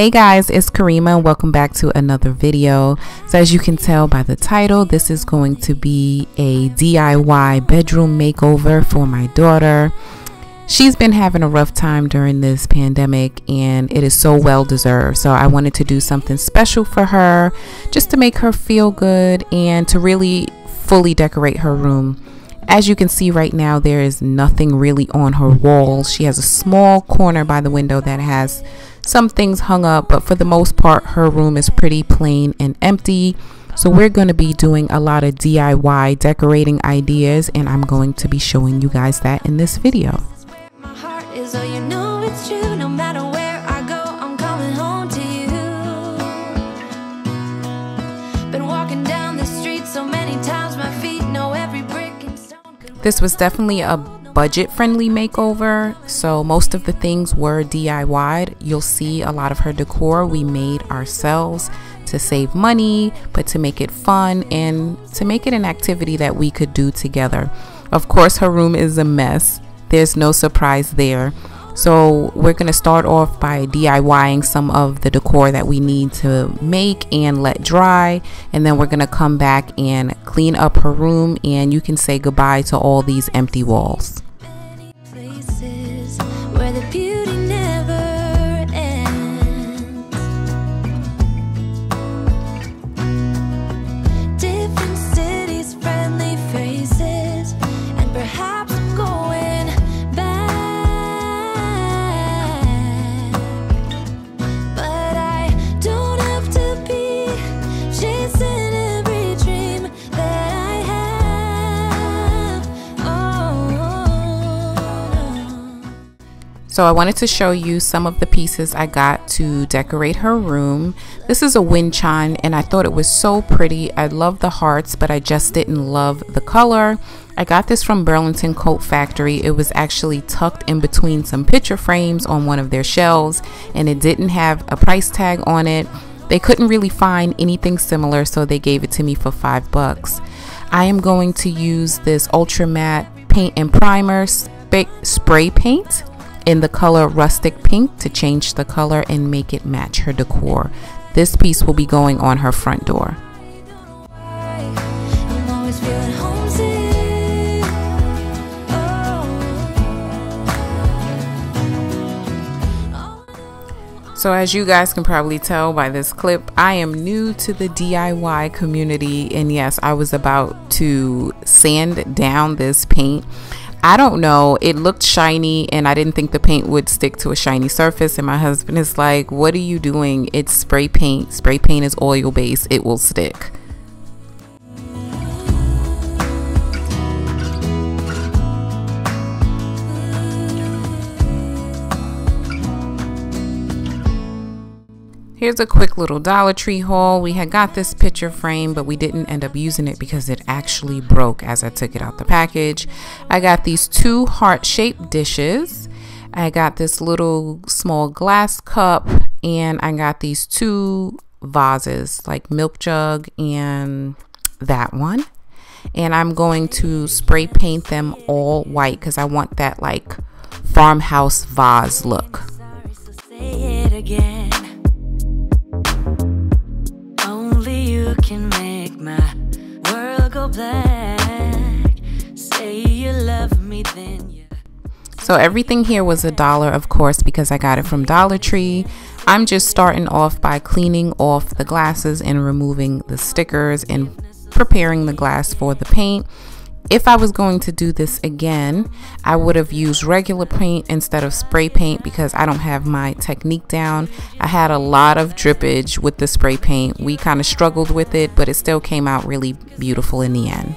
Hey guys, it's Kerima and welcome back to another video. So as you can tell by the title, this is going to be a DIY bedroom makeover for my daughter. She's been having a rough time during this pandemic and it is so well deserved. So I wanted to do something special for her just to make her feel good and to really fully decorate her room. As you can see right now, there is nothing really on her walls. She has a small corner by the window that has some things hung up, but for the most part, her room is pretty plain and empty. So we're going to be doing a lot of DIY decorating ideas and I'm going to be showing you guys that in this video. This was definitely a budget friendly makeover. So most of the things were DIY'd. You'll see a lot of her decor we made ourselves to save money, but to make it fun and to make it an activity that we could do together. Of course, her room is a mess. There's no surprise there. So we're going to start off by DIYing some of the decor that we need to make and let dry. And then we're going to come back and clean up her room and you can say goodbye to all these empty walls. So I wanted to show you some of the pieces I got to decorate her room. This is a wind chime and I thought it was so pretty. I love the hearts, but I just didn't love the color. I got this from Burlington Coat Factory. It was actually tucked in between some picture frames on one of their shelves and it didn't have a price tag on it. They couldn't really find anything similar, so they gave it to me for five bucks. I am going to use this Ultra Matte Paint and Primer spray paint in the color rustic pink to change the color and make it match her decor. This piece will be going on her front door. So as you guys can probably tell by this clip, I am new to the DIY community and yes, I was about to sand down this paint. I don't know. It looked shiny and I didn't think the paint would stick to a shiny surface. And my husband is like, What are you doing? It's spray paint. Spray paint is oil based, it will stick. Here's a quick little Dollar Tree haul. We had got this picture frame, but we didn't end up using it because it actually broke as I took it out the package. I got these two heart-shaped dishes. I got this little small glass cup, and I got these two vases, like milk jug and that one. And I'm going to spray paint them all white because I want that like farmhouse vase look. Can make my world go black. Say you love me, then you. So everything here was a dollar, of course, because I got it from Dollar Tree. I'm just starting off by cleaning off the glasses and removing the stickers and preparing the glass for the paint. If I was going to do this again, I would have used regular paint instead of spray paint because I don't have my technique down. I had a lot of drippage with the spray paint. We kind of struggled with it, but it still came out really beautiful in the end.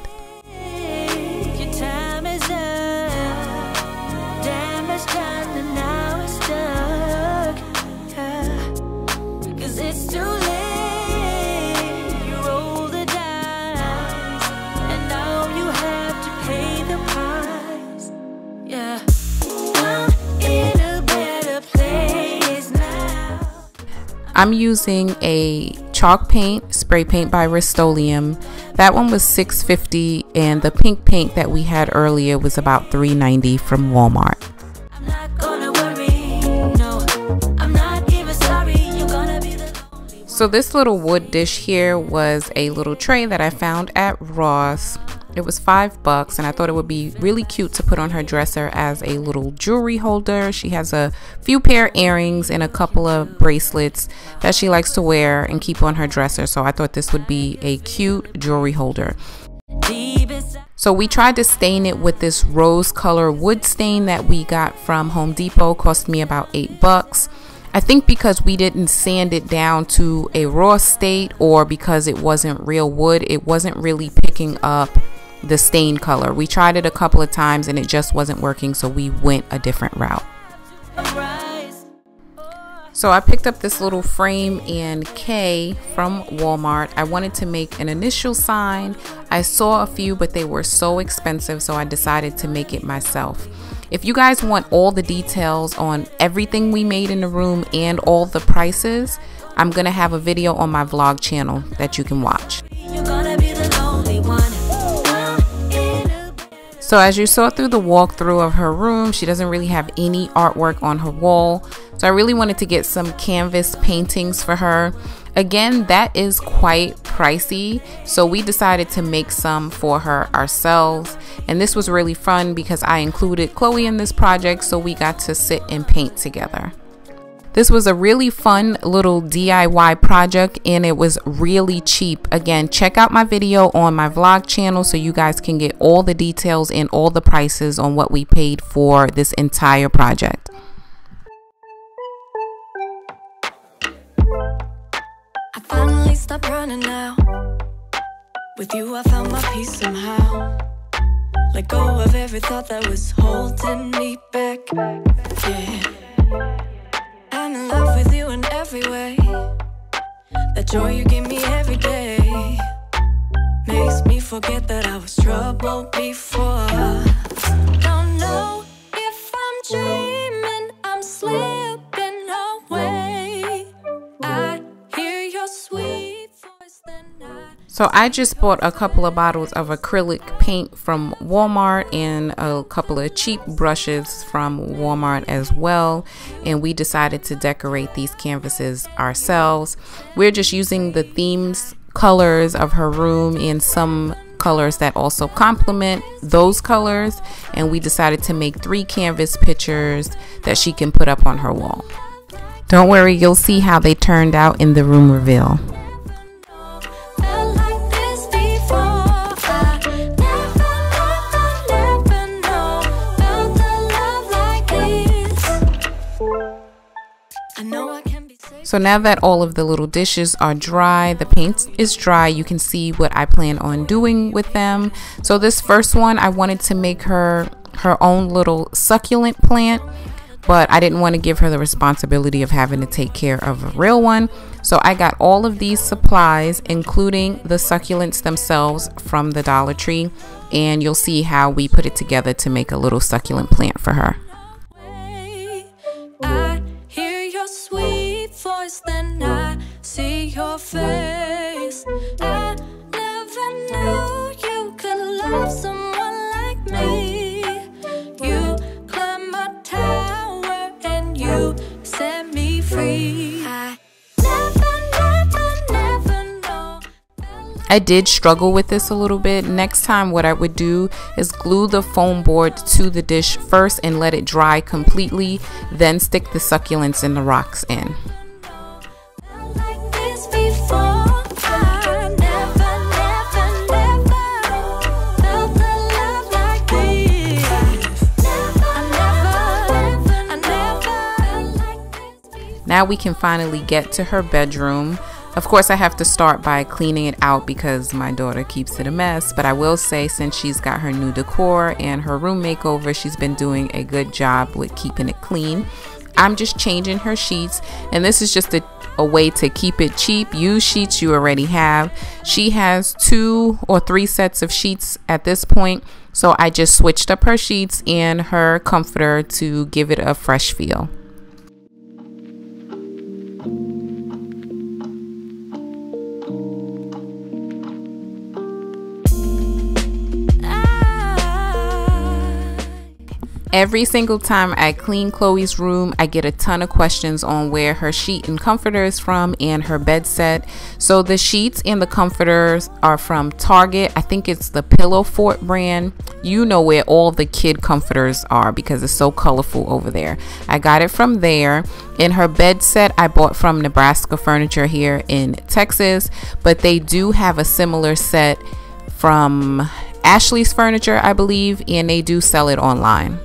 I'm using a chalk paint, spray paint by Rust-Oleum. That one was $6.50 and the pink paint that we had earlier was about $3.90 from Walmart. So this little wood dish here was a little tray that I found at Ross. It was five bucks and I thought it would be really cute to put on her dresser as a little jewelry holder. She has a few pair earrings and a couple of bracelets that she likes to wear and keep on her dresser. So I thought this would be a cute jewelry holder. So we tried to stain it with this rose color wood stain that we got from Home Depot. Cost me about eight bucks. I think because we didn't sand it down to a raw state or because it wasn't real wood, it wasn't really picking up the stain color. We tried it a couple of times and it just wasn't working, so we went a different route. So I picked up this little frame and K from Walmart. I wanted to make an initial sign. I saw a few, but they were so expensive, so I decided to make it myself. If you guys want all the details on everything we made in the room and all the prices, I'm going to have a video on my vlog channel that you can watch. So as you saw through the walkthrough of her room, she doesn't really have any artwork on her wall. So I really wanted to get some canvas paintings for her. Again, that is quite pricey, so we decided to make some for her ourselves. And this was really fun because I included Khloe in this project, so we got to sit and paint together. This was a really fun little DIY project and it was really cheap. Again, check out my video on my vlog channel so you guys can get all the details and all the prices on what we paid for this entire project. finally stop running now. With you, I found my peace somehow. Let go of every thought that was holding me back. Yeah. I'm in love with you in every way. That joy you give me every day makes me forget that I was troubled before. So I just bought a couple of bottles of acrylic paint from Walmart and a couple of cheap brushes from Walmart as well. And we decided to decorate these canvases ourselves. We're just using the themes colors of her room and some colors that also complement those colors. And we decided to make three canvas pictures that she can put up on her wall. Don't worry, you'll see how they turned out in the room reveal. So now that all of the little dishes are dry, the paint is dry, you can see what I plan on doing with them. So this first one, I wanted to make her her own little succulent plant but I didn't want to give her the responsibility of having to take care of a real one. So I got all of these supplies, including the succulents themselves from the Dollar Tree. And you'll see how we put it together to make a little succulent plant for her. I did struggle with this a little bit. Next time what I would do is glue the foam board to the dish first and let it dry completely, then stick the succulents and the rocks in. Now we can finally get to her bedroom. Of course, I have to start by cleaning it out because my daughter keeps it a mess. But I will say, since she's got her new decor and her room makeover, she's been doing a good job with keeping it clean. I'm just changing her sheets, and this is just a, a way to keep it cheap. Use sheets you already have. She has two or three sets of sheets at this point, so I just switched up her sheets and her comforter to give it a fresh feel. Every single time I clean Khloe's room, I get a ton of questions on where her sheet and comforter is from and her bed set. So the sheets and the comforters are from Target. I think it's the Pillow Fort brand. You know where all the kid comforters are because it's so colorful over there. I got it from there. In her bed set, I bought from Nebraska Furniture here in Texas, but they do have a similar set from Ashley's Furniture, I believe, and they do sell it online.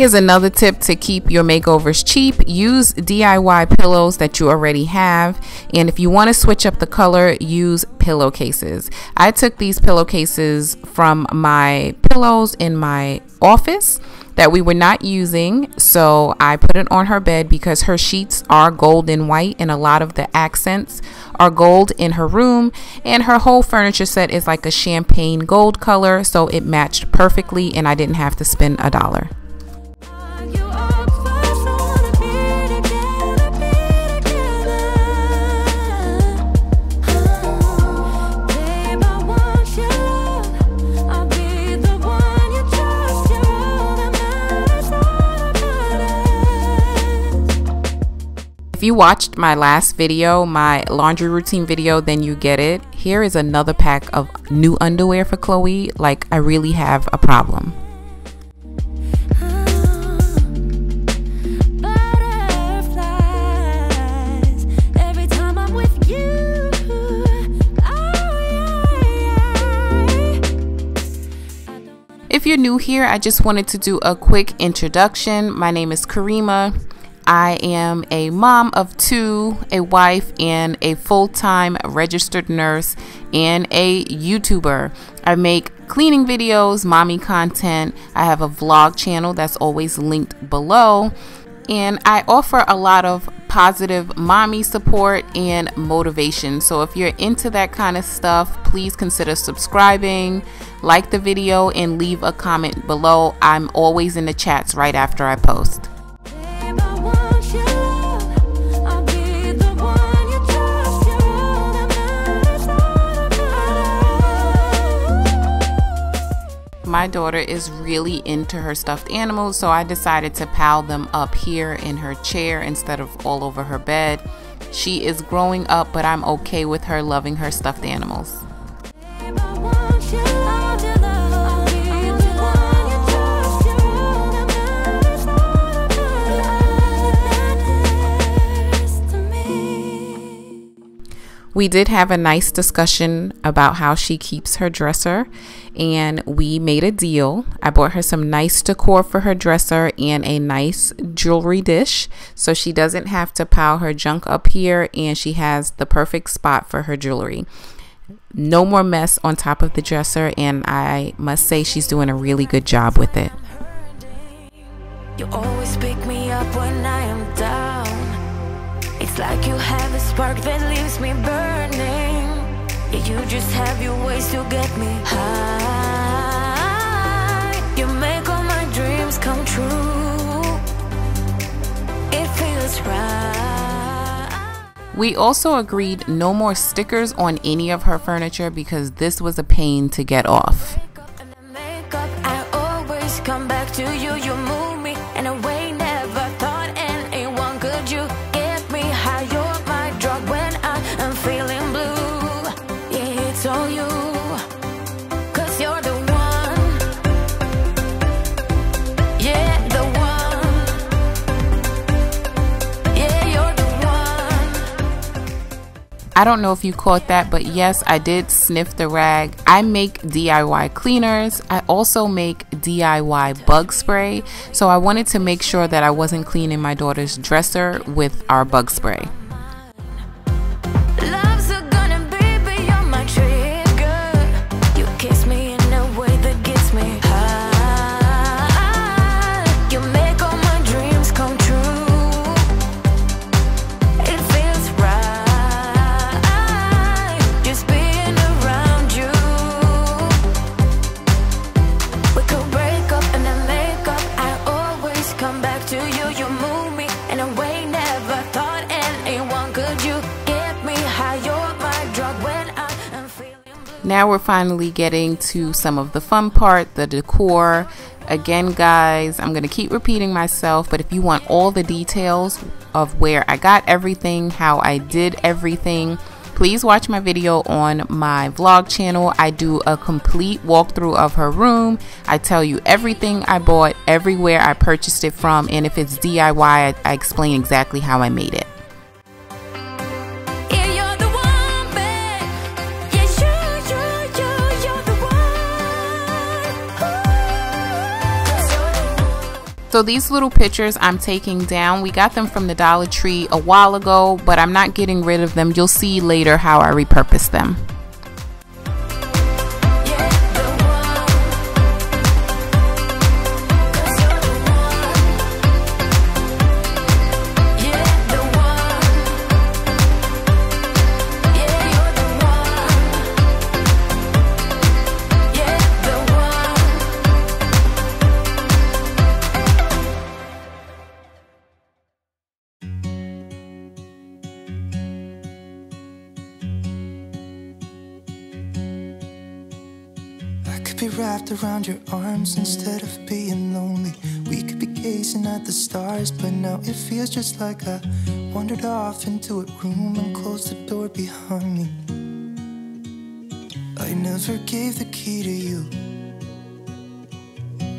Here's another tip to keep your makeovers cheap. Use DIY pillows that you already have. And if you want to switch up the color, use pillowcases. I took these pillowcases from my pillows in my office that we were not using. So I put it on her bed because her sheets are gold and white and a lot of the accents are gold in her room. And her whole furniture set is like a champagne gold color. So it matched perfectly and I didn't have to spend a dollar. If you watched my last video, my laundry routine video, then you get it. Here is another pack of new underwear for Khloe. Like, I really have a problem. If you're new here, I just wanted to do a quick introduction. My name is Kerima. I am a mom of two, a wife, and a full time registered nurse and a YouTuber. I make cleaning videos, mommy content. I have a vlog channel that's always linked below. And I offer a lot of positive mommy support and motivation. So if you're into that kind of stuff, please consider subscribing, like the video, and leave a comment below. I'm always in the chats right after I post. My daughter is really into her stuffed animals, so I decided to pile them up here in her chair instead of all over her bed. She is growing up, but I'm okay with her loving her stuffed animals. We did have a nice discussion about how she keeps her dresser, and we made a deal. I bought her some nice decor for her dresser and a nice jewelry dish so she doesn't have to pile her junk up here, and she has the perfect spot for her jewelry. No more mess on top of the dresser, and I must say she's doing a really good job with it. You always pick me up when I am down. It's like you have a spark that leaves me burning you just have your ways to get me high. You make all my dreams come true. It feels right. We also agreed no more stickers on any of her furniture because this was a pain to get off. I don't know if you caught that, but yes, I did sniff the rag. I make DIY cleaners. I also make DIY bug spray. So I wanted to make sure that I wasn't cleaning my daughter's dresser with our bug spray. Finally getting to some of the fun part, the decor. Again, guys, I'm going to keep repeating myself, but if you want all the details of where I got everything, how I did everything, please watch my video on my vlog channel. I do a complete walkthrough of her room. I tell you everything I bought, everywhere I purchased it from, and if it's DIY, I, I explain exactly how I made it. So these little pictures I'm taking down, we got them from the Dollar Tree a while ago, but I'm not getting rid of them. You'll see later how I repurpose them. Be wrapped around your arms instead of being lonely. We could be gazing at the stars, but now it feels just like I wandered off into a room and closed the door behind me. I never gave the key to you,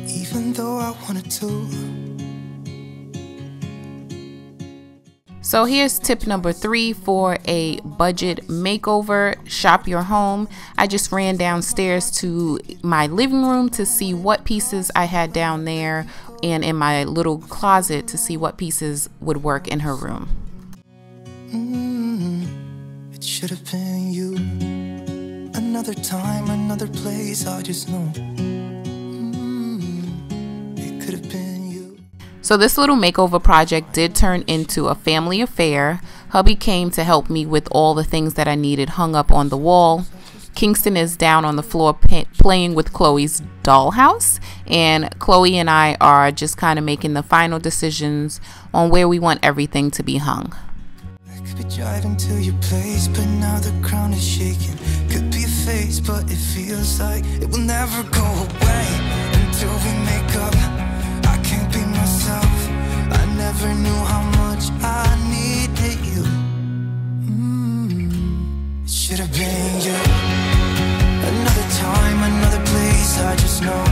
even though I wanted to. So here's tip number three for a budget makeover. Shop your home. I just ran downstairs to my living room to see what pieces I had down there and in my little closet to see what pieces would work in her room. Mm, it should have been you. Another time, another place, I just know. So this little makeover project did turn into a family affair. Hubby came to help me with all the things that I needed hung up on the wall. Kingston is down on the floor playing with Khloe's dollhouse, and Khloe and I are just kind of making the final decisions on where we want everything to be hung. Could be driving to your place, but now the ground is shaking. Could be a face, but it feels like it will never go away until we make up never knew how much I needed you. Mm, It should have been you. Another time, another place, I just know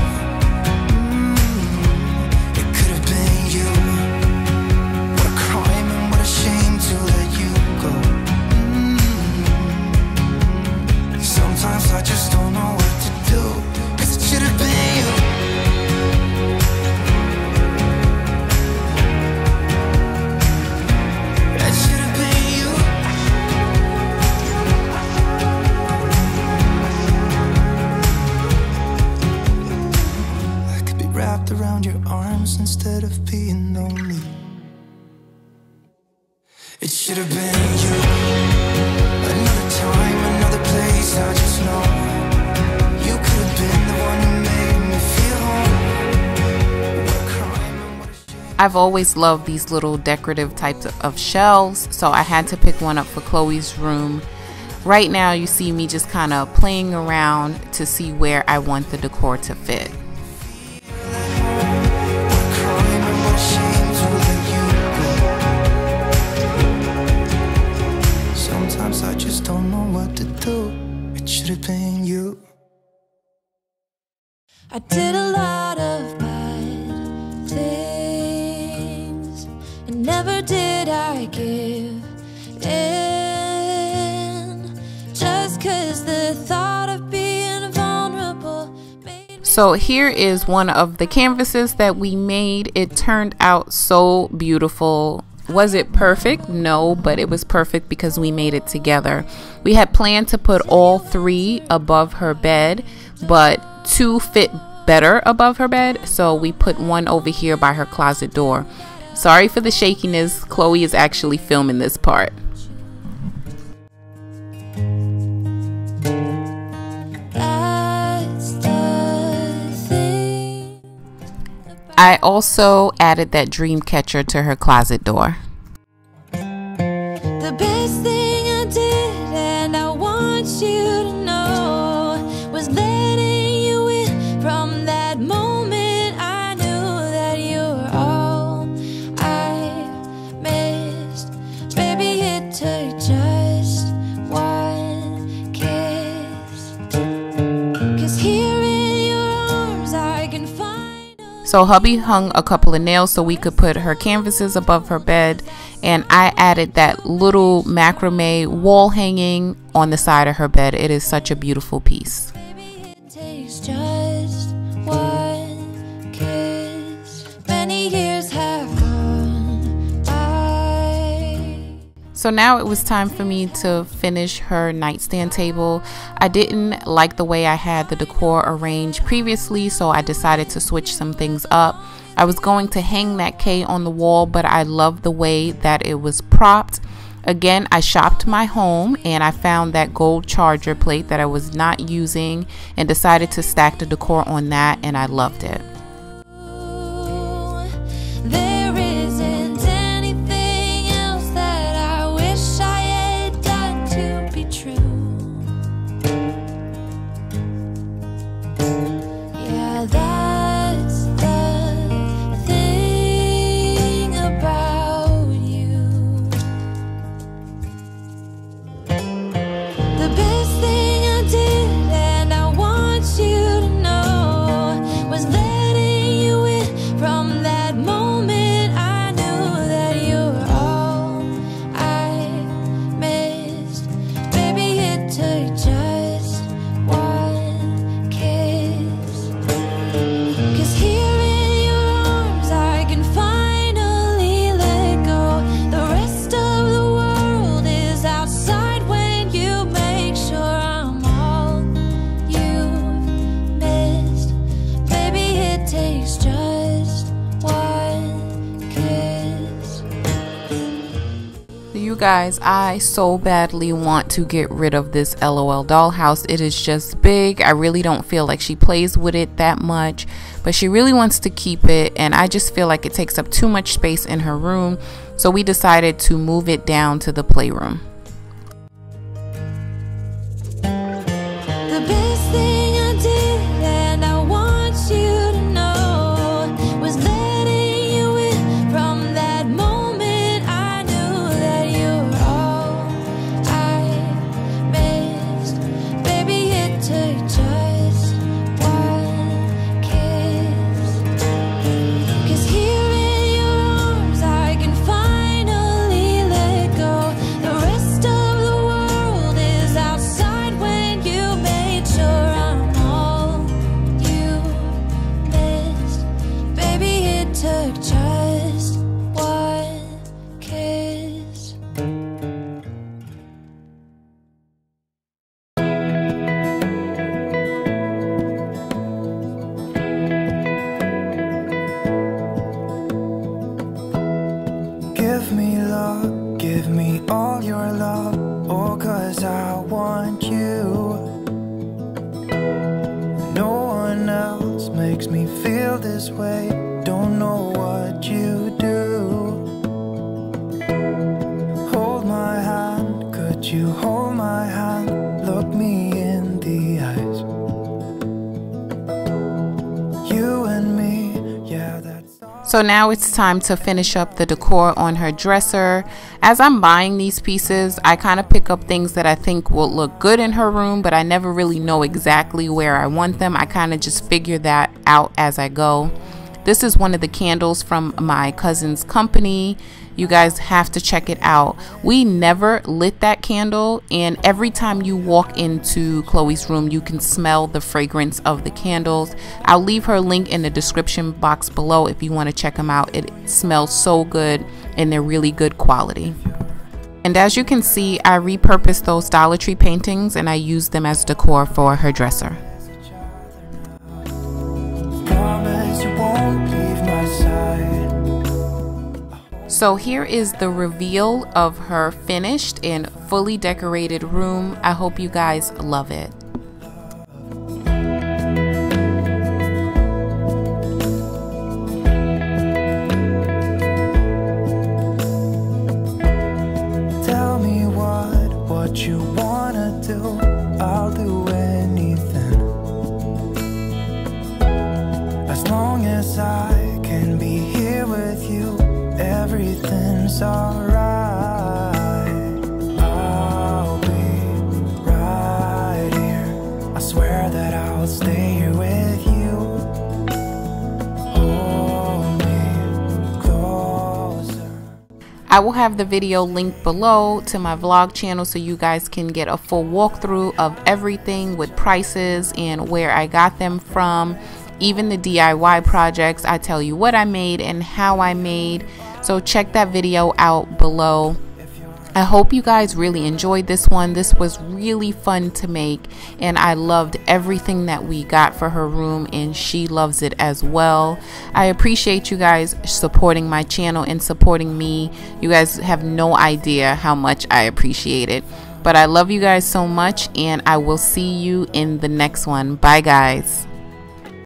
I've always loved these little decorative types of shelves, so I had to pick one up for Khloe's room. Right now, you see me just kind of playing around to see where I want the decor to fit. have been you. I did a lot give in. Just cause the thought of being vulnerable. So here is one of the canvases that we made. It turned out so beautiful. Was it perfect? No, but it was perfect because we made it together. We had planned to put all three above her bed, but two fit better above her bed, so we put one over here by her closet door. Sorry for the shakiness. Khloe is actually filming this part. I also added that dream catcher to her closet door. So hubby hung a couple of nails so we could put her canvases above her bed and I added that little macrame wall hanging on the side of her bed. It is such a beautiful piece. Baby, So now it was time for me to finish her nightstand table. I didn't like the way I had the decor arranged previously, so I decided to switch some things up. I was going to hang that K on the wall, but I love the way that it was propped. Again, I shopped my home and I found that gold charger plate that I was not using and decided to stack the decor on that and I loved it. Guys, I so badly want to get rid of this LOL dollhouse. It is just big. I really don't feel like she plays with it that much, but she really wants to keep it, and I just feel like it takes up too much space in her room. So we decided to move it down to the playroom. So now it's time to finish up the decor on her dresser. As I'm buying these pieces, I kind of pick up things that I think will look good in her room, but I never really know exactly where I want them. I kind of just figure that out as I go. This is one of the candles from my cousin's company. You guys have to check it out. We never lit that candle, and every time you walk into Khloe's room, you can smell the fragrance of the candles. I'll leave her link in the description box below if you want to check them out. It smells so good, and they're really good quality. And as you can see, I repurposed those Dollar Tree paintings and I used them as decor for her dresser. So here is the reveal of her finished and fully decorated room. I hope you guys love it. I will have the video linked below to my vlog channel so you guys can get a full walkthrough of everything with prices and where I got them from, even the DIY projects. I tell you what I made and how I made. So check that video out below. I hope you guys really enjoyed this one. This was really fun to make and I loved everything that we got for her room and she loves it as well. I appreciate you guys supporting my channel and supporting me. You guys have no idea how much I appreciate it. But I love you guys so much and I will see you in the next one. Bye guys.